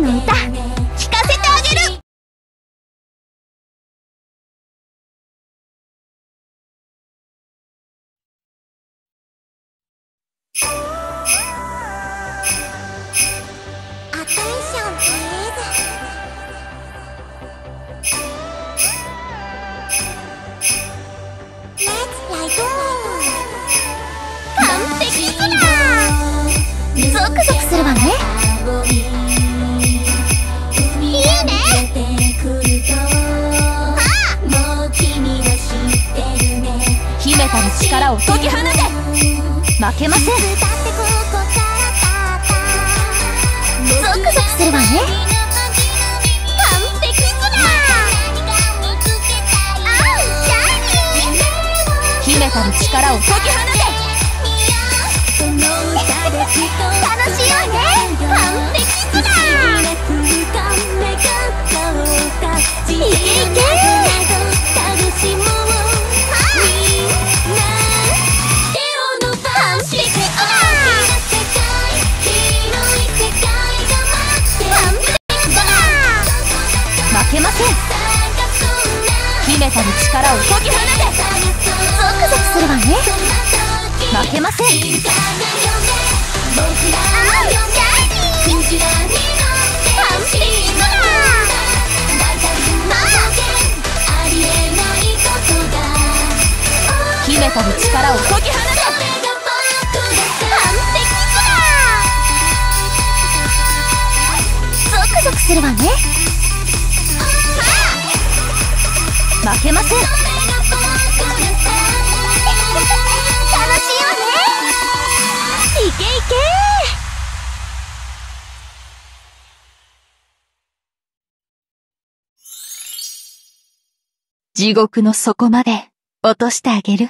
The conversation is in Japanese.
の歌聞かせてあげる。完璧ゾクゾクするわね。秘めたる力を解き放て。負けません。ゾクゾクするわね。秘めたる力を解き放て秘めたる力を解き放て。ゾクゾクするわね。負けません。あうシャイニー完璧だ秘めたる力を解き放て。完璧だゾクゾクするわね。負けません。楽しいわね。いけいけ地獄の底まで落としてあげる